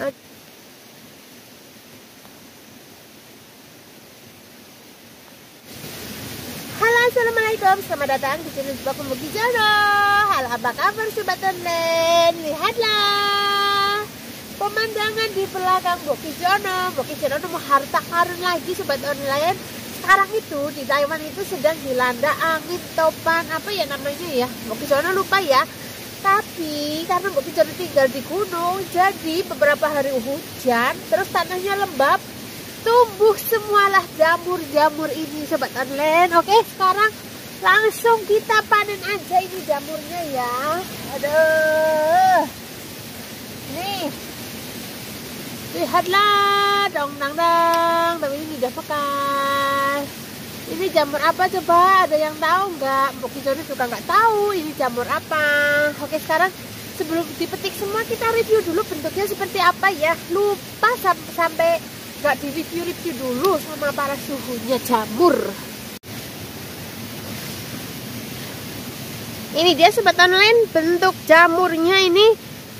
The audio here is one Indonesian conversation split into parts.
Halo assalamualaikum. Selamat datang di channel Sebuah Pembuki Jono. Halo apa kabar sobat online? Lihatlah. Pemandangan di belakang Boki Jono. Boki Jono mau harta karun lagi sobat online. Sekarang itu di Taiwan itu sedang dilanda angin topan Apa ya namanya ya? Boki Jono lupa ya tapi karena Boki Jono tinggal di gunung. Jadi beberapa hari hujan Terus tanahnya lembab tumbuh semualah jamur-jamur ini sobat online. Oke sekarang langsung kita panen aja ini jamurnya ya. Aduh. Nih. Lihatlah. Dong dang dang. Tapi ini udah mekar ini jamur apa coba? Ada yang tahu nggak? Mbok Joni juga nggak tahu ini jamur apa. Oke sekarang sebelum dipetik semua kita review dulu bentuknya seperti apa ya. Lupa sampai nggak di review-review dulu sama para suhunya jamur. Ini dia sobat online bentuk jamurnya ini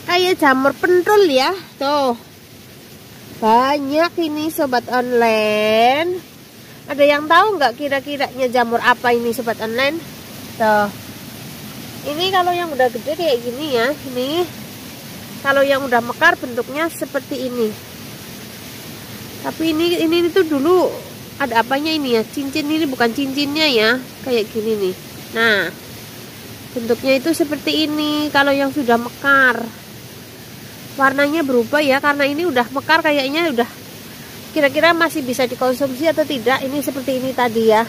kayak jamur pentul ya. Tuh. Banyak ini sobat online ada yang tahu nggak kira-kiranya jamur apa ini sobat online? Tuh. Ini kalau yang udah gede kayak gini ya ini. Kalau yang udah mekar bentuknya seperti ini. Tapi ini ini tuh dulu ada apanya ini ya? Cincin ini bukan cincinnya ya kayak gini nih. Nah bentuknya itu seperti ini kalau yang sudah mekar. Warnanya berubah ya karena ini udah mekar kayaknya udah kira-kira masih bisa dikonsumsi atau tidak? Ini seperti ini tadi ya.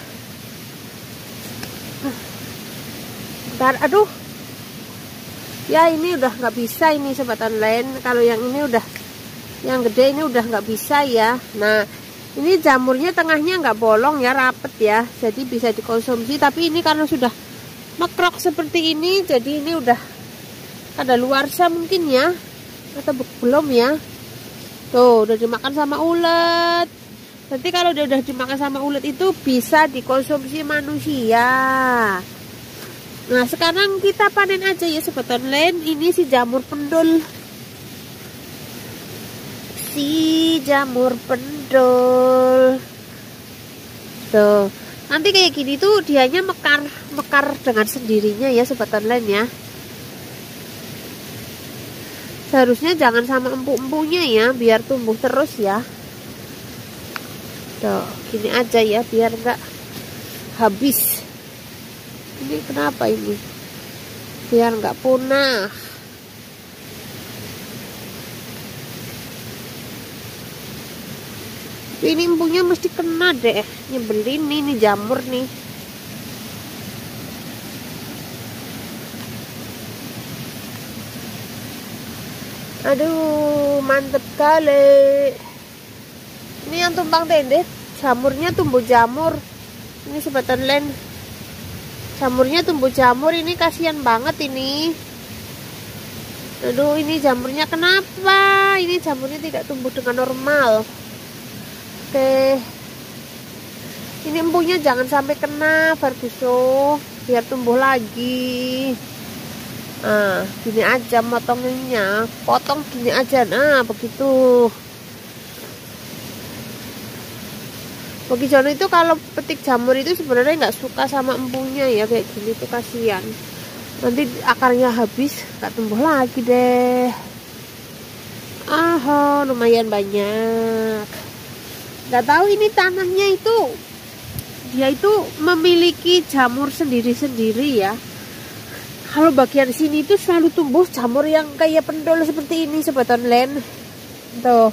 Bentar, aduh. Ya ini udah nggak bisa ini sebatan lain. Kalau yang ini udah yang gede ini udah nggak bisa ya. Nah ini jamurnya tengahnya nggak bolong ya rapet ya. Jadi bisa dikonsumsi. Tapi ini karena sudah mekrok seperti ini jadi ini udah ada luarsa mungkin ya. Atau belum ya tuh udah dimakan sama ulet. Nanti kalau udah, udah dimakan sama ulet itu bisa dikonsumsi manusia. Nah sekarang kita panen aja ya sobat online. Ini si jamur pendul. Si jamur pendul. Tuh nanti kayak gini tuh dianya mekar mekar dengan sendirinya ya sobat online ya seharusnya jangan sama empuk-empuknya ya biar tumbuh terus ya. Tuh gini aja ya biar enggak habis. Ini kenapa ini? Biar enggak punah. Ini empunya mesti kena deh nyebelin nih ini jamur nih aduh mantep kali. Ini yang tumpang tende jamurnya tumbuh jamur. Ini sebatan len. Jamurnya tumbuh jamur ini kasihan banget ini. Aduh ini jamurnya kenapa? Ini jamurnya tidak tumbuh dengan normal. Oke. Ini empunya jangan sampai kena barbuso biar tumbuh lagi nah gini aja motongnya potong gini aja nah begitu Bagi Jono itu kalau petik jamur itu sebenarnya nggak suka sama empunya ya kayak gini tuh kasihan. Nanti akarnya habis nggak tumbuh lagi deh. Ah, lumayan banyak nggak tahu ini tanahnya itu dia itu memiliki jamur sendiri-sendiri ya kalau bagian sini itu selalu tumbuh jamur yang kayak pendol seperti ini sobat online tuh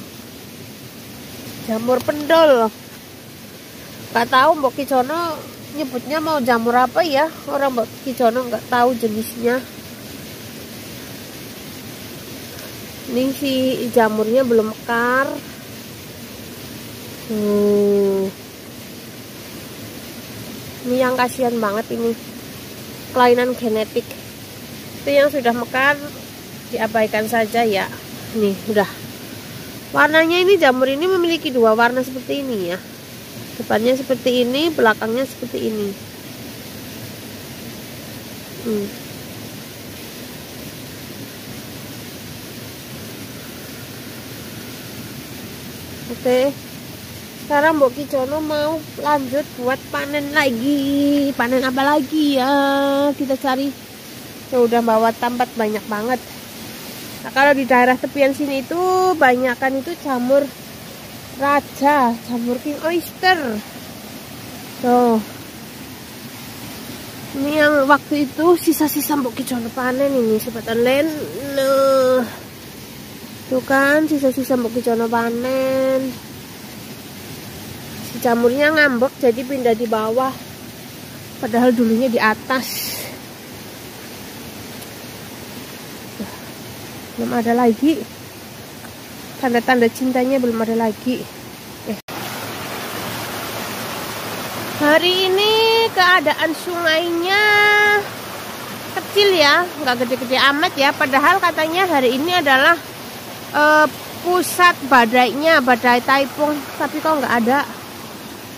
jamur pendol nggak tahu Mbok Kicono nyebutnya mau jamur apa ya orang Mbok Kicono nggak tahu jenisnya ini si jamurnya belum mekar Hmm. Ini yang kasihan banget ini. Kelainan genetik. Itu yang sudah mekar diabaikan saja ya. Nih, udah. Warnanya ini jamur ini memiliki dua warna seperti ini ya. Depannya seperti ini, belakangnya seperti ini. Hmm. oke sekarang Mbok Kicono mau lanjut buat panen lagi panen apa lagi ya kita cari ya udah bawa tambat banyak banget. Nah, kalau di daerah tepian sini itu banyakkan itu jamur raja jamur king oyster. Tuh. Ini yang waktu itu sisa-sisa mbok kicono panen ini sobat online nah tuh kan sisa-sisa mbok kicono panen si jamurnya ngambek jadi pindah di bawah. Padahal dulunya di atas belum ada lagi. Tanda-tanda cintanya belum ada lagi. Eh. hari ini keadaan sungainya kecil ya. Nggak gede-gede amat ya. Padahal katanya hari ini adalah uh, pusat badainya badai taipung. Tapi kok nggak ada?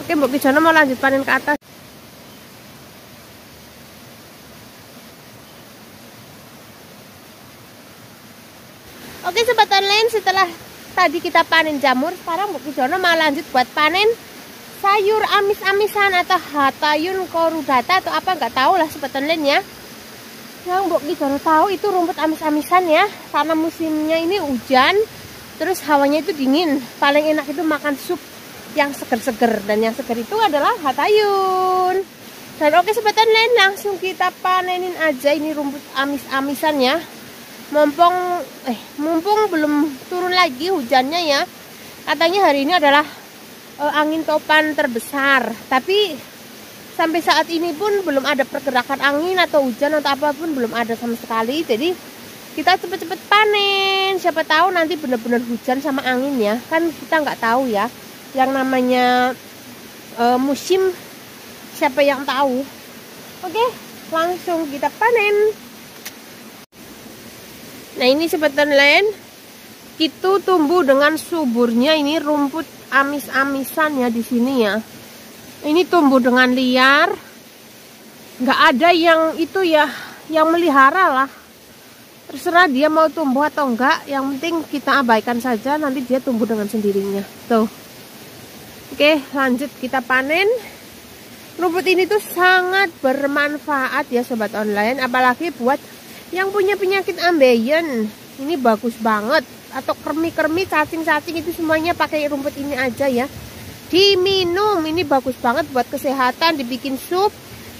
Oke Mbak Kijono mau lanjut panen ke atas Oke sobat online setelah tadi kita panen jamur sekarang Bu Kijono mau lanjut buat panen sayur amis-amisan atau hatayun korudata atau apa nggak tahu lah online ya. Yang Bu Kijono tahu itu rumput amis-amisan ya. Karena musimnya ini hujan terus hawanya itu dingin. Paling enak itu makan sup yang seger-seger. Dan yang seger itu adalah hatayun. Dan oke online langsung kita panenin aja ini rumput amis-amisan ya mumpung eh mumpung belum turun lagi hujannya ya. Katanya hari ini adalah uh, angin topan terbesar. Tapi sampai saat ini pun belum ada pergerakan angin atau hujan atau apa pun belum ada sama sekali. Jadi kita cepet-cepet panen. Siapa tahu nanti benar-benar hujan sama angin ya. Kan kita nggak tahu ya. Yang namanya uh, musim siapa yang tahu. Oke langsung kita panen Nah ini sebetan lain itu tumbuh dengan suburnya ini rumput amis-amisan ya di sini ya. Ini tumbuh dengan liar. Nggak ada yang itu ya yang melihara lah. Terserah dia mau tumbuh atau enggak, yang penting kita abaikan saja nanti dia tumbuh dengan sendirinya. Tuh. Oke, lanjut kita panen. Rumput ini tuh sangat bermanfaat ya sobat online apalagi buat yang punya penyakit ambeien ini bagus banget. Atau kermi-kermi cacing-cacing itu semuanya pakai rumput ini aja ya. Diminum ini bagus banget buat kesehatan. Dibikin sup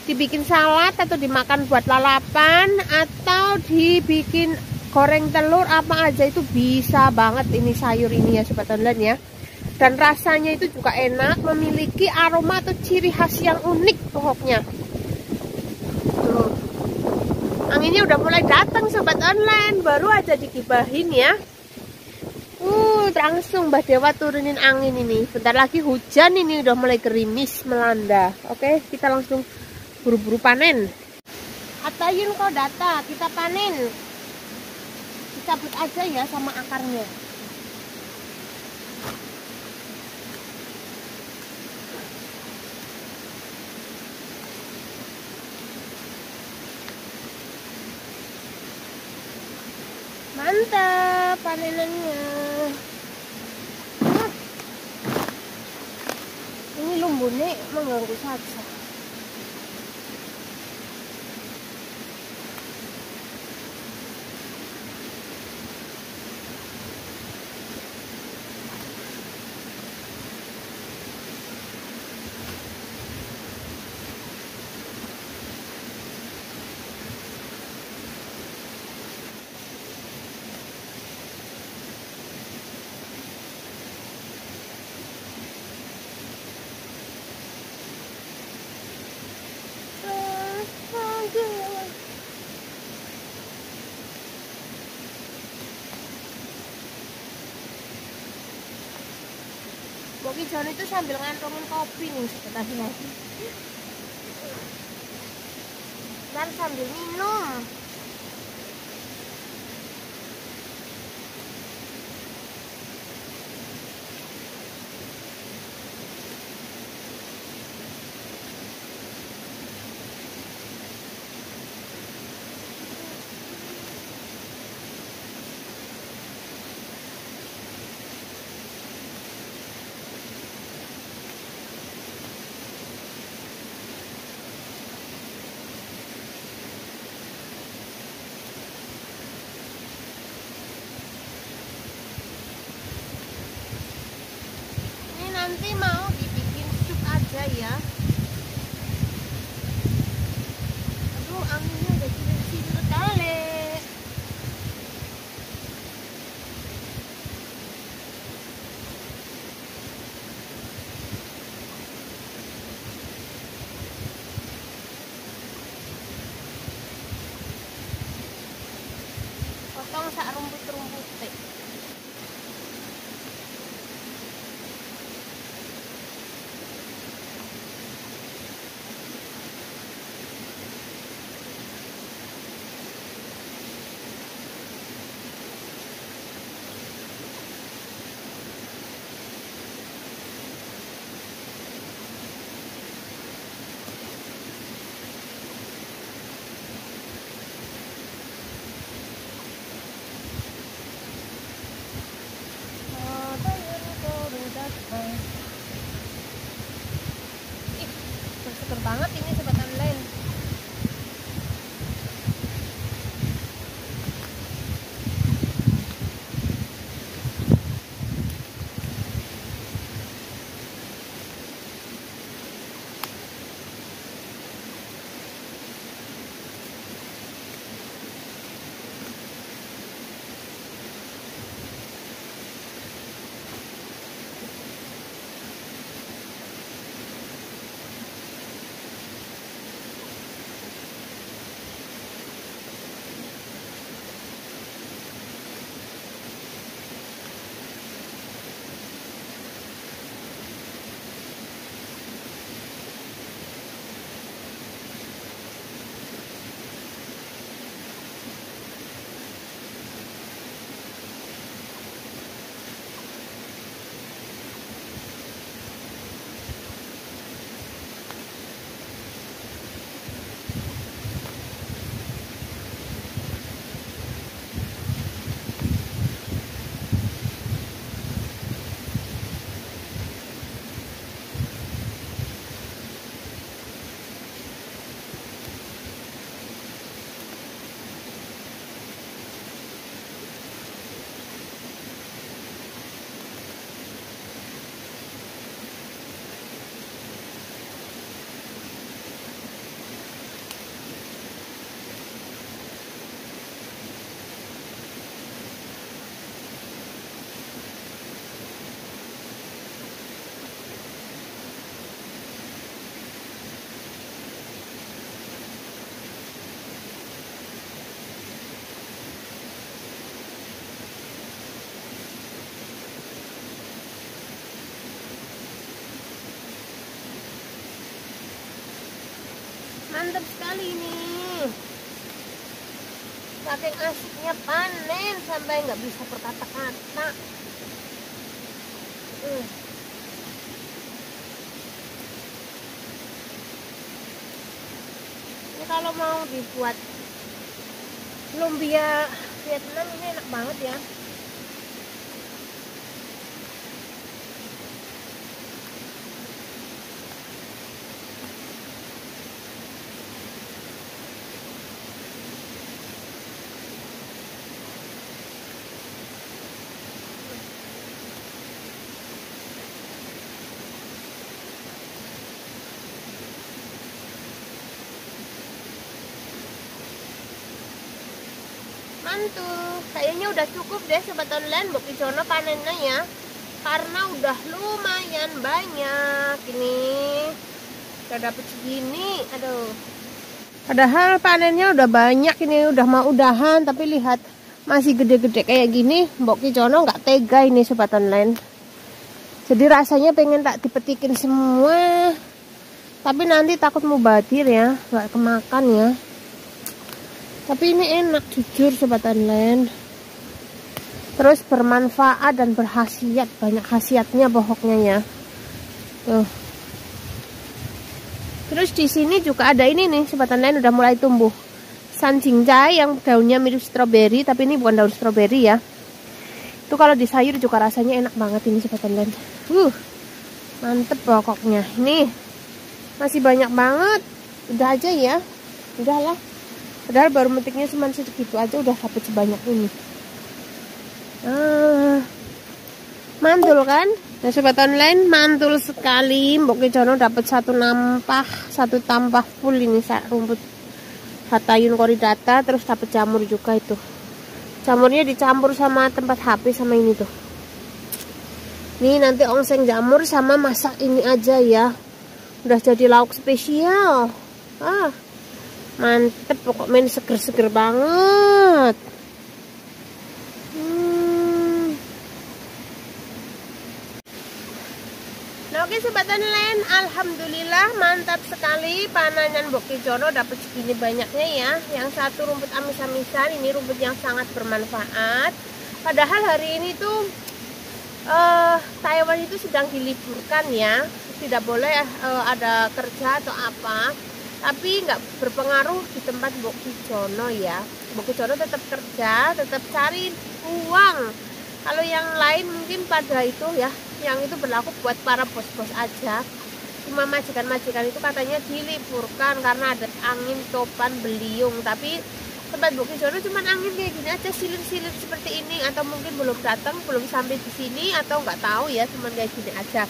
dibikin salad atau dimakan buat lalapan atau dibikin goreng telur apa aja. Itu bisa banget ini sayur ini ya sobat online ya. Dan rasanya itu juga enak memiliki aroma atau ciri khas yang unik pokoknya anginnya udah mulai datang sobat online. Baru aja digibahin ya. Uh langsung Mbak Dewa turunin angin ini. Bentar lagi hujan ini udah mulai gerimis melanda. Oke kita langsung buru-buru panen. Atayun kau data kita panen. Dicabut aja ya sama akarnya mantap panenannya ini lumbune mengganggu saja Boki John itu sambil ngantongin kopi nih tadi lagi. Dan sambil minum. Sup mantap sekali ini. Saking asiknya panen sampai nggak bisa berkata-kata. Uh. ini kalau mau dibuat lumpia Vietnam ini enak banget ya mantu kayaknya udah cukup deh sobat online Mbok Pijono panennya ya. Karena udah lumayan banyak ini. Udah dapet segini aduh. Padahal panennya udah banyak ini udah mau udahan tapi lihat masih gede-gede kayak gini Mbok Pijono nggak tega ini sobat online jadi rasanya pengen tak dipetikin semua. Tapi nanti takut mau badir ya nggak kemakan ya tapi ini enak jujur sobat online. Terus bermanfaat dan berhasiat banyak khasiatnya pokoknya ya. Tuh. Terus di sini juga ada ini nih sobat online udah mulai tumbuh. Sanjingcai yang daunnya mirip stroberi tapi ini bukan daun stroberi ya. Itu kalau di sayur juga rasanya enak banget ini sobat online. Uh mantep pokoknya. Ini masih banyak banget. Udah aja ya. Udahlah padahal baru metiknya cuma segitu aja udah dapat sebanyak ini. Ah. Mantul kan? Nah sobat online mantul sekali. Mbok Kijono dapat satu nampah satu tambah full ini rumput Hatayun koridata terus dapat jamur juga itu. Jamurnya dicampur sama tempat HP sama ini tuh. Ini nanti ongseng jamur sama masak ini aja ya. Udah jadi lauk spesial. Ah mantep pokok main seger-seger banget Nah oke sobat online, Alhamdulillah mantap sekali panangan Boki Jono dapat segini banyaknya ya. Yang satu rumput amis-amisan, ini rumput yang sangat bermanfaat. Padahal hari ini tuh uh, Taiwan itu sedang diliburkan ya, tidak boleh uh, ada kerja atau apa. Tapi nggak berpengaruh di tempat Boki Jono ya. Boki Jono tetap kerja, tetap cari uang. Kalau yang lain mungkin pada itu ya yang itu berlaku buat para bos-bos aja cuma majikan-majikan itu katanya diliburkan karena ada angin topan beliung tapi tempat Bukit Jono cuma angin kayak gini aja silir-silir seperti ini atau mungkin belum datang belum sampai di sini atau nggak tahu ya cuma kayak gini aja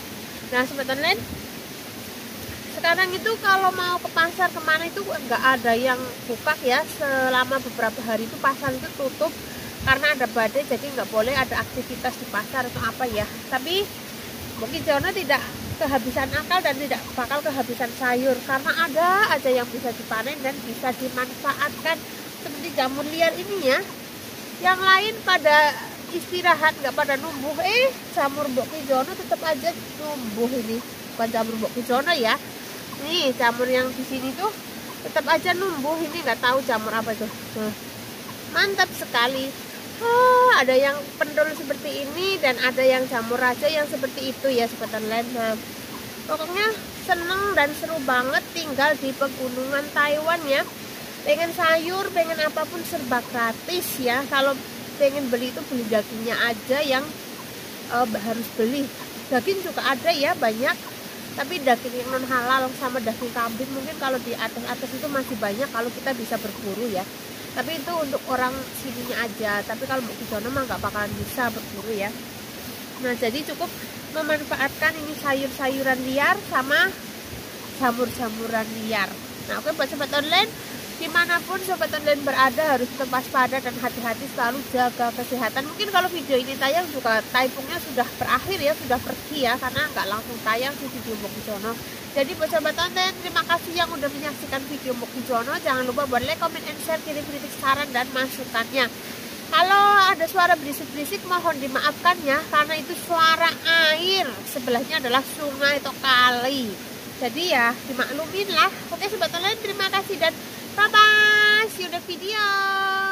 nah sobat online sekarang itu kalau mau ke pasar ke mana itu nggak ada yang buka ya. Selama beberapa hari itu pasar itu tutup karena ada badai jadi nggak boleh ada aktivitas di pasar atau apa ya. Tapi mungkin Jono tidak kehabisan akal dan tidak bakal kehabisan sayur. Karena ada aja yang bisa dipanen dan bisa dimanfaatkan. Seperti jamur liar ini ya. Yang lain pada istirahat nggak pada numbuh. Eh jamur Boki Jono tetap aja numbuh ini. Bukan jamur Boki Jono ya nih jamur yang di sini tuh tetap aja numbuh. Ini nggak tahu jamur apa tuh. Mantap sekali. Oh, ada yang pendul seperti ini dan ada yang jamur raja yang seperti itu ya sobat online nah, pokoknya seneng dan seru banget tinggal di pegunungan Taiwan ya. Pengen sayur pengen apa pun serba gratis ya. Kalau pengen beli itu beli dagingnya aja yang uh, harus beli. Daging juga ada ya banyak tapi daging yang non halal sama daging kambing mungkin kalau di atas atas itu masih banyak kalau kita bisa berburu ya. Tapi itu untuk orang sininya aja. Tapi kalau mau di sana mah nggak bakalan bisa berburu ya. Nah jadi cukup memanfaatkan ini sayur-sayuran liar sama jamur-jamuran liar. Nah oke buat sobat online di mana pun sobat online berada harus tetap waspada dan hati-hati selalu jaga kesehatan. Mungkin kalau video ini tayang juga taipungnya sudah berakhir ya sudah pergi ya karena nggak langsung tayang di video Mokijono jadi buat sobat online terima kasih yang udah menyaksikan video Mokijono jangan lupa buat like, comment, and share kirim kritik saran dan masukannya. Kalau ada suara berisik-berisik mohon dimaafkan ya karena itu suara air. Sebelahnya adalah sungai atau kali jadi ya dimaklumin lah oke sobat online terima kasih dan Bye bye. See you in the video.